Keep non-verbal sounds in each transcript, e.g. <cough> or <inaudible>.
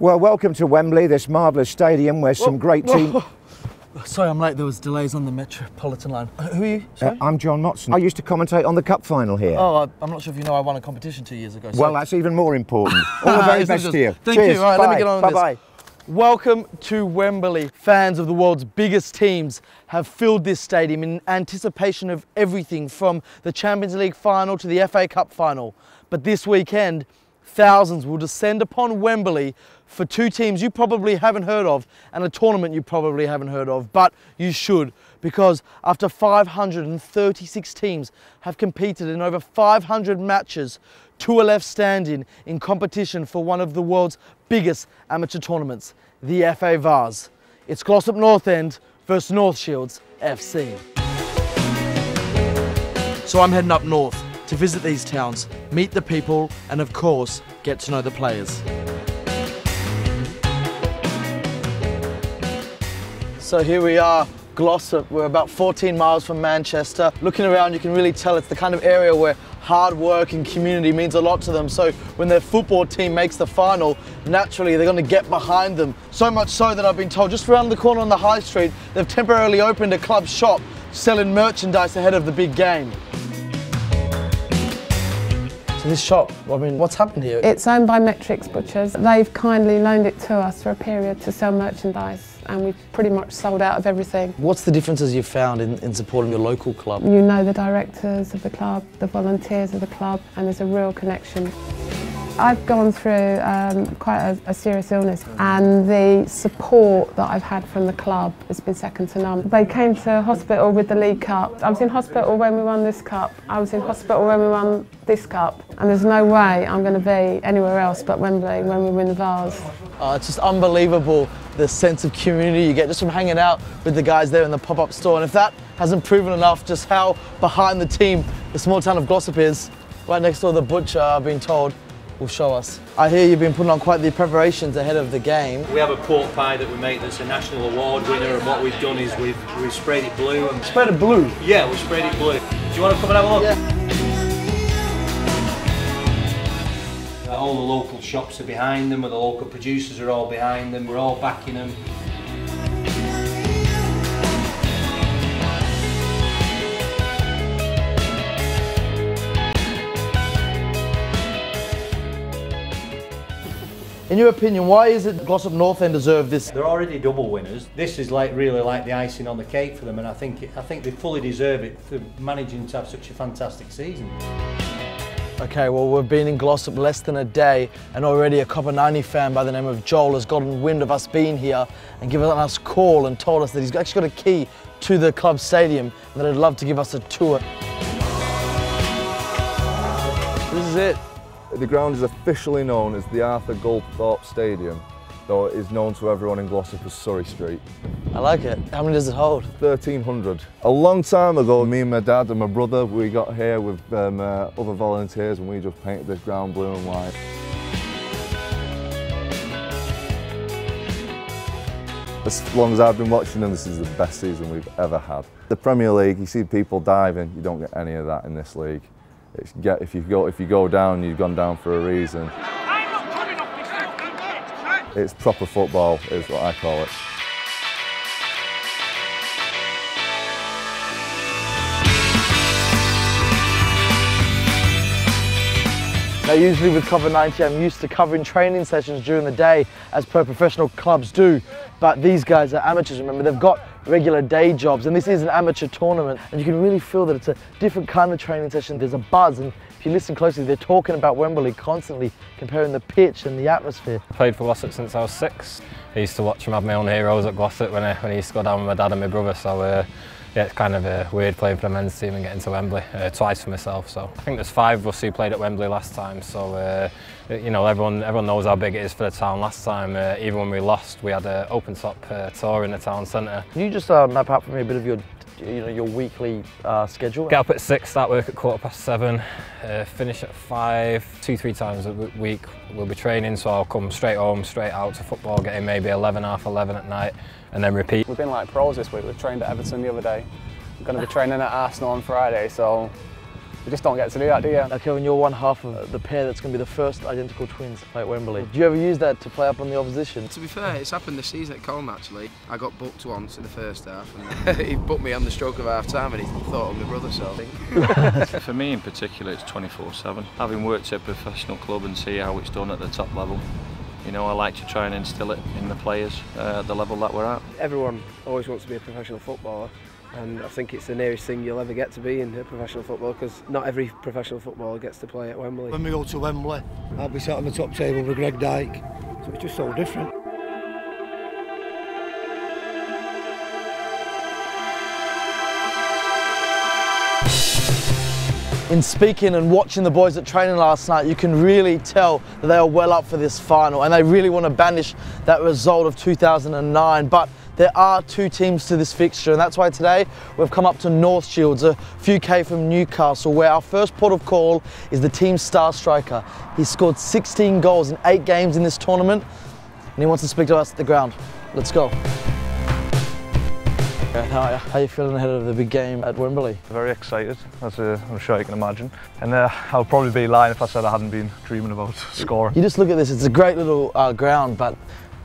Well, welcome to Wembley, this marvellous stadium where some great teams. Sorry, I'm late. There was delays on the Metropolitan line. Uh, Who are you? Uh, I'm John Motson. I used to commentate on the cup final here. oh, I'm not sure if you know I won a competition two years ago. so- well, that's even more important. <laughs> All the very best to you. Thank Cheers. you. All right, Bye. let me get on with Bye this. bye. Welcome to Wembley. Fans of the world's biggest teams have filled this stadium in anticipation of everything from the Champions League final to the FA Cup final. But this weekend, thousands will descend upon Wembley for two teams you probably haven't heard of and a tournament you probably haven't heard of, but you should because after 536 teams have competed in over 500 matches, two are left standing in competition for one of the world's biggest amateur tournaments, the FA Vase. It's Glossop North End versus North Shields FC. So I'm heading up north to visit these towns, meet the people, and of course, get to know the players. So here we are, Glossop. We're about 14 miles from Manchester. Looking around, you can really tell it's the kind of area where hard work and community means a lot to them. So when their football team makes the final, naturally they're going to get behind them. So much so that I've been told just around the corner on the high street, they've temporarily opened a club shop selling merchandise ahead of the big game. This shop, I mean, what's happened here? It's owned by Metrics Butchers. They've kindly loaned it to us for a period to sell merchandise and we've pretty much sold out of everything. What's the differences you've found in, in supporting your local club? You know the directors of the club, the volunteers of the club and there's a real connection. I've gone through um, quite a, a serious illness and the support that I've had from the club has been second to none. They came to hospital with the League Cup. I was in hospital when we won this cup. I was in hospital when we won this cup. And there's no way I'm going to be anywhere else but Wembley when we win the Vase. Uh, it's just unbelievable the sense of community you get just from hanging out with the guys there in the pop-up store. And if that hasn't proven enough just how behind the team the small town of Glossop is, right next door the butcher, I've been told, will show us. I hear you've been putting on quite the preparations ahead of the game. We have a pork pie that we make that's a national award winner, and what we've done is we've we've sprayed it blue. And Spread it blue. yeah, we sprayed it blue. Do you want to come and have a look? Yeah. All the local shops are behind them, and the local producers are all behind them. We're all backing them. In your opinion, why is it Glossop North End deserve this? They're already double winners. This is like really like the icing on the cake for them, and I think it, I think they fully deserve it for managing to have such a fantastic season. Okay, well, we've been in Glossop less than a day, and already a Copa 90 fan by the name of Joel has gotten wind of us being here and given us a call and told us that he's actually got a key to the club stadium and that he'd love to give us a tour. This is it. The ground is officially known as the Arthur Goldthorpe Stadium, though it is known to everyone in Glossop as Surrey Street. I like it. How many does it hold? 1300. A long time ago, me and my dad and my brother, we got here with um, uh, other volunteers and we just painted this ground blue and white. As long as I've been watching them, this is the best season we've ever had. The Premier League, you see people diving, you don't get any of that in this league. It's get, if, you go, if you go down, you've gone down for a reason. It's proper football, is what I call it. Now, usually with Copa 90, I'm used to covering training sessions during the day, as per professional clubs do. But these guys are amateurs, remember, they've got regular day jobs, and this is an amateur tournament, and you can really feel that it's a different kind of training session. There's a buzz, and if you listen closely, they're talking about Wembley constantly, comparing the pitch and the atmosphere. I Played for Glossop since I was six. I used to watch him have my own heroes at Glossop when I, when I used to go down with my dad and my brother. So uh, yeah, it's kind of uh, weird playing for the men's team and getting to Wembley uh, twice for myself. So I think there's five of us who played at Wembley last time. So uh, you know everyone everyone knows how big it is for the town. Last time, uh, even when we lost, we had an open top uh, tour in the town centre. Can you just uh, map out for me a bit of your, you know, your weekly uh, schedule? Get up at six, start work at quarter past seven, uh, finish at five, two, three times a week. We'll be training, so I'll come straight home, straight out to football, getting maybe 11, half 11 at night, and then repeat. We've been like pros this week. We've trained at Everton the other day. We're going to be training at Arsenal on Friday, so You just don't get to do that, do you? Now, Kevin, you're one half of the pair that's going to be the first identical twins to play at Wembley. Do you ever use that to play up on the opposition? To be fair, it's happened this season at Colm actually. I got booked once in the first half and <laughs> he booked me on the stroke of half time and he thought of my brother, so I think. <laughs> For me in particular, it's 24-7. Having worked at a professional club and see how it's done at the top level, you know, I like to try and instill it in the players uh, at the level that we're at. Everyone always wants to be a professional footballer and I think it's the nearest thing you'll ever get to be in professional football because not every professional footballer gets to play at Wembley. When we go to Wembley, I'll be sat on the top table with Greg Dyke, so it's just so different. In speaking and watching the boys at training last night, you can really tell that they are well up for this final and they really want to banish that result of 2009. But there are two teams to this fixture and that's why today we've come up to North Shields, a few K from Newcastle, where our first port of call is the team's star striker. He scored 16 goals in eight games in this tournament and he wants to speak to us at the ground. Let's go. How are you? How are you feeling ahead of the big game at Wembley? Very excited, as uh, I'm sure you can imagine. And uh, I'll probably be lying if I said I hadn't been dreaming about <laughs> scoring. You just look at this, it's a great little uh, ground, but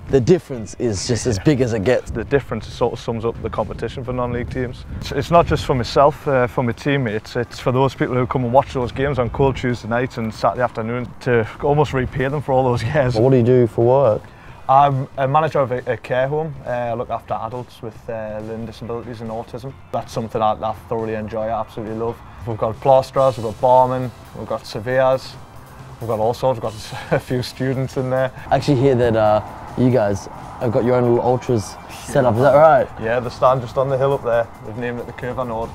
the difference is just as big as it gets. The difference sort of sums up the competition for non-league teams. It's, not just for myself, uh, for my teammates, it's for those people who come and watch those games on cold Tuesday nights and Saturday afternoon to almost repay them for all those <laughs> years. What do you do for work? I'm a manager of a, a care home. Uh, I look after adults with uh, learning disabilities and autism. That's something I, I thoroughly enjoy, I absolutely love. We've got plasterers, we've got barmen, we've got surveyors, we've got all sorts, we've got <laughs> a few students in there. I actually hear that uh, you guys have got your own little ultras set up, is that right? Yeah, they stand just on the hill up there. They've named it the Curva Nord.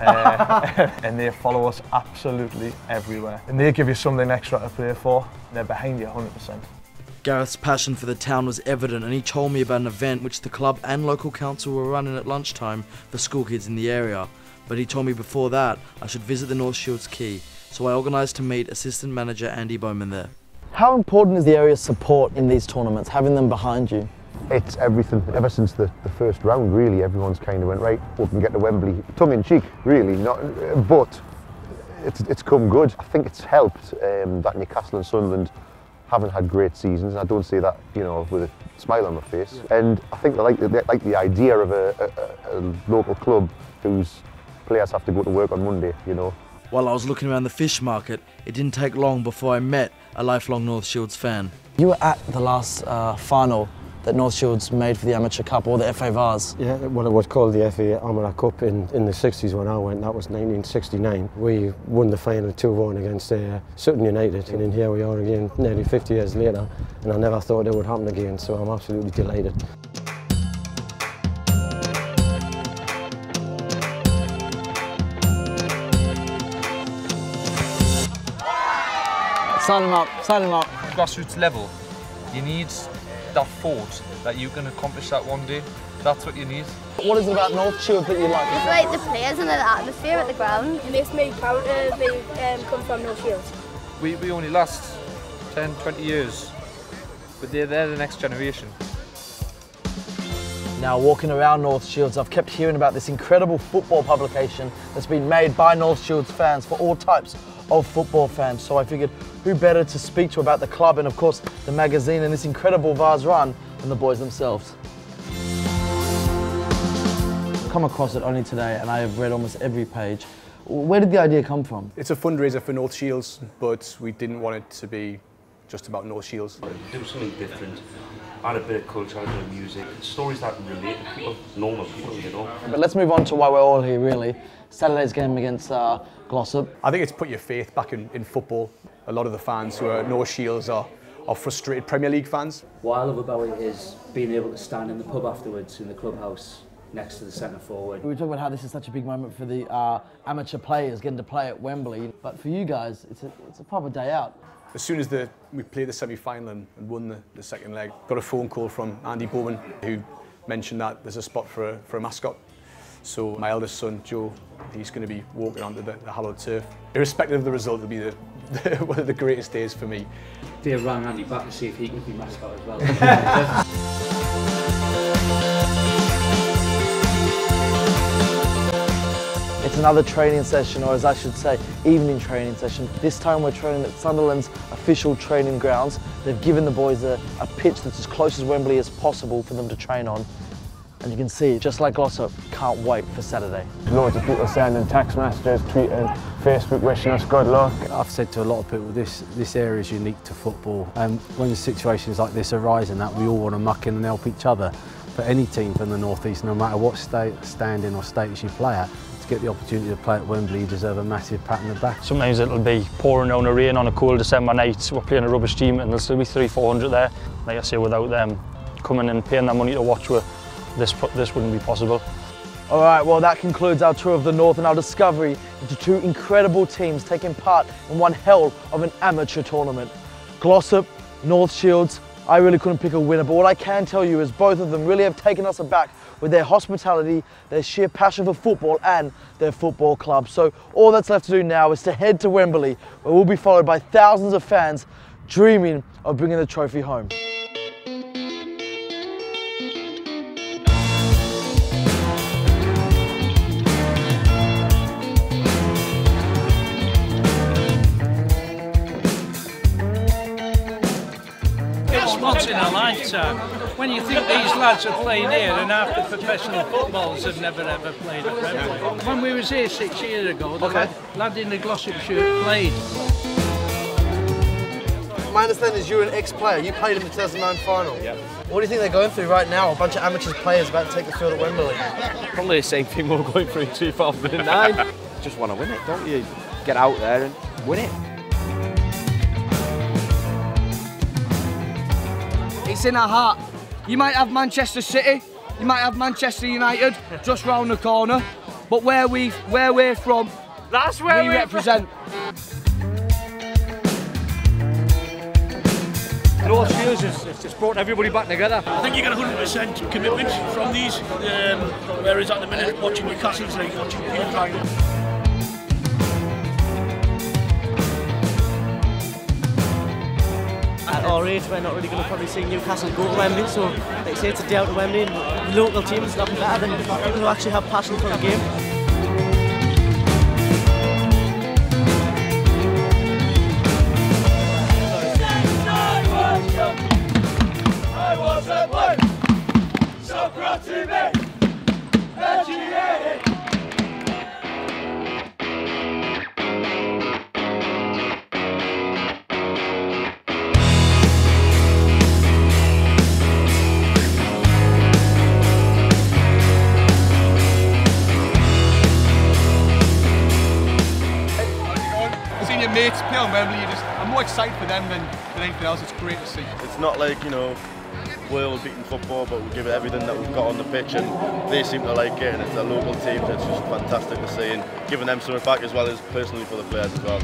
uh, <laughs> and they follow us absolutely everywhere. And they give you something extra to play for. They're behind you 100%. Gareth's passion for the town was evident and he told me about an event which the club and local council were running at lunchtime for school kids in the area. But he told me before that I should visit the North Shields Quay, so I organised to meet assistant manager Andy Bowman there. How important is the area's support in these tournaments, having them behind you? It's everything. Ever since the, the first round, really, everyone's kind of went, right, we can get to Wembley. Tongue in cheek, really, not, but it's, it's come good. I think it's helped um, that Newcastle and Sunderland haven't had great seasons. I don't say that, you know, with a smile on my face. Yeah. And I think they like, they like the idea of a, a, a local club whose players have to go to work on Monday, you know. While I was looking around the fish market, it didn't take long before I met a lifelong North Shields fan. You were at the last uh, final that North Shields made for the Amateur Cup or the FA Vase. Yeah, well it was called the FA Amateur Cup in, in the 60s when I went, that was 1969. We won the final 2-1 against uh, Sutton United and then here we are again nearly 50 years later and I never thought it would happen again so I'm absolutely delighted. Sign him up, sign him up. Grassroots level, you need that thought that you can accomplish that one day. That's what you need. What is it about North Shield that you like? It's like the players and the atmosphere at the ground. It makes me proud to be, um, come from North Shield. We, we only last 10, 20 years, but they're, they're the next generation. Now walking around North Shields, I've kept hearing about this incredible football publication that's been made by North Shields fans for all types of football fans. So I figured who better to speak to about the club and of course the magazine and this incredible Vase run than the boys themselves. I've come across it only today and I have read almost every page. Where did the idea come from? It's a fundraiser for North Shields, but we didn't want it to be just about North Shields. Do something different add a bit of culture, add a bit of music, stories that relate to people, normal people, you know. But let's move on to why we're all here, really. Saturday's game against uh, Glossop. I think it's put your faith back in, in football. A lot of the fans who are North Shields are, are frustrated Premier League fans. What I love about it is being able to stand in the pub afterwards in the clubhouse next to the centre forward. We were talking about how this is such a big moment for the uh, amateur players getting to play at Wembley, but for you guys, it's a, it's a proper day out. As soon as the, we played the semi-final and, and won the, the second leg, got a phone call from Andy Bowman who mentioned that there's a spot for a, for a mascot. So my eldest son, Joe, he's going to be walking onto the, the hallowed turf. Irrespective of the result, it'll be the, the, <laughs> one of the greatest days for me. They rang Andy back to see if he could be mascot as well. <laughs> another training session, or as I should say, evening training session. This time we're training at Sunderland's official training grounds. They've given the boys a, a pitch that's as close as Wembley as possible for them to train on. And you can see, just like Glossop, can't wait for Saturday. Loads of people sending text messages, tweeting, Facebook wishing us good luck. I've said to a lot of people, this, this area is unique to football. And when situations like this arise and that, we all want to muck in and help each other. For any team from the North East, no matter what state, standing or status you play at, to get the opportunity to play at Wembley, you deserve a massive pat on the back. Sometimes it'll be pouring down the rain on a cool December night, we're playing a rubbish team and there'll still be three, four hundred there. Like I say, without them coming and paying that money to watch, we this, this wouldn't be possible. All right, well, that concludes our tour of the North and our discovery into two incredible teams taking part in one hell of an amateur tournament. Glossop, North Shields, I really couldn't pick a winner, but what I can tell you is both of them really have taken us aback with their hospitality, their sheer passion for football and their football club. So all that's left to do now is to head to Wembley, where we'll be followed by thousands of fans dreaming of bringing the trophy home. in a lifetime. When you think these lads are playing here and half the professional footballers have never ever played at Wembley. When we was here six years ago, the Okay. lad, lad in the Glossop shirt played. My understanding is you're an ex-player. You played in the 2009 final. Yeah. What do you think they're going through right now? A bunch of amateur players about to take the field at Wembley. Probably the same thing we were going through in 2009. <laughs> Just want to win it, don't you? Get out there and win it. It's in our heart. You might have Manchester City, you might have Manchester United just round the corner, but where we where we're from, that's where we we're represent. North Shields has, has just brought everybody back together. I think you get 100% commitment from these, um, whereas at the minute watching Newcastle's like watching Peter At age, we're not really going to probably see Newcastle go to Wembley, so like I say, it's a day out to Wembley, and local teams nothing better than people who actually have passion for the game. You just, I'm more excited for them than, than anything else. It's great to see. It's not like, you know, world beating football, but we give it everything that we've got on the pitch and they seem to like it and it's a local team, so it's just fantastic to see and giving them something back as well as personally for the players as well.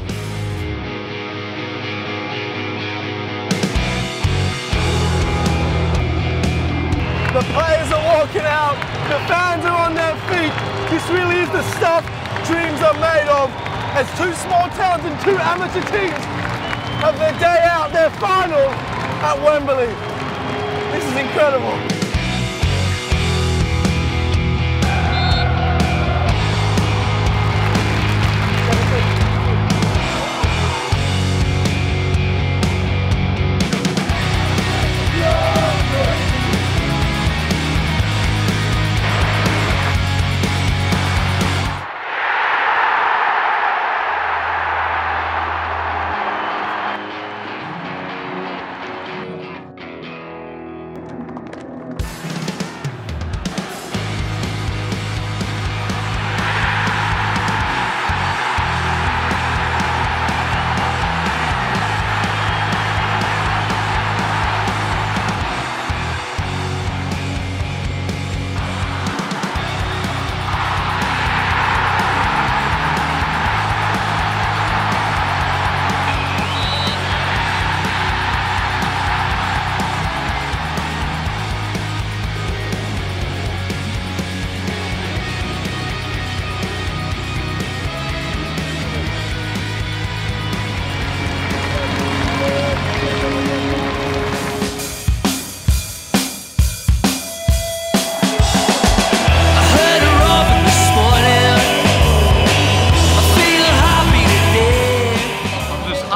The players are walking out, the fans are on their feet. This really is the stuff dreams are made of. As two small towns and two amateur teams have their day out, their final at Wembley. This is incredible.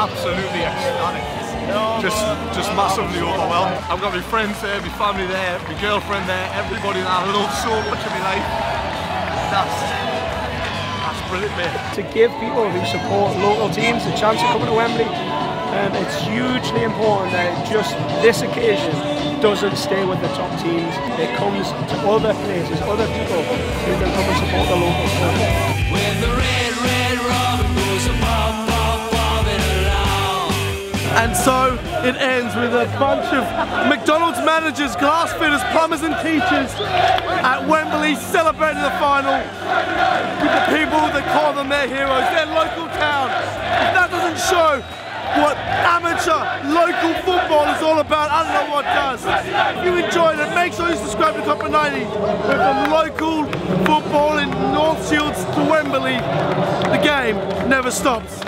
absolutely ecstatic. Just, just massively overwhelmed. I've got my friends there, my family there, my girlfriend there, everybody that I love so much in my life. That's, that's brilliant, mate. To give people who support local teams the chance of coming to Wembley, um, it's hugely important that just this occasion doesn't stay with the top teams. It comes to other places, other people who can come and support the local sport. And so it ends with a bunch of McDonald's managers, glass fitters, plumbers and teachers at Wembley celebrating the final with the people that call them their heroes, their local town. If that doesn't show what amateur local football is all about, I don't know what does. If you enjoyed it, make sure you subscribe to Copa 90 where from local football in North Shields to Wembley, the game never stops.